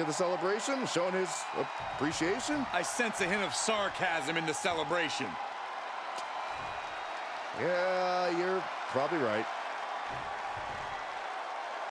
to the celebration, showing his appreciation? I sense a hint of sarcasm in the celebration. Yeah, you're probably right.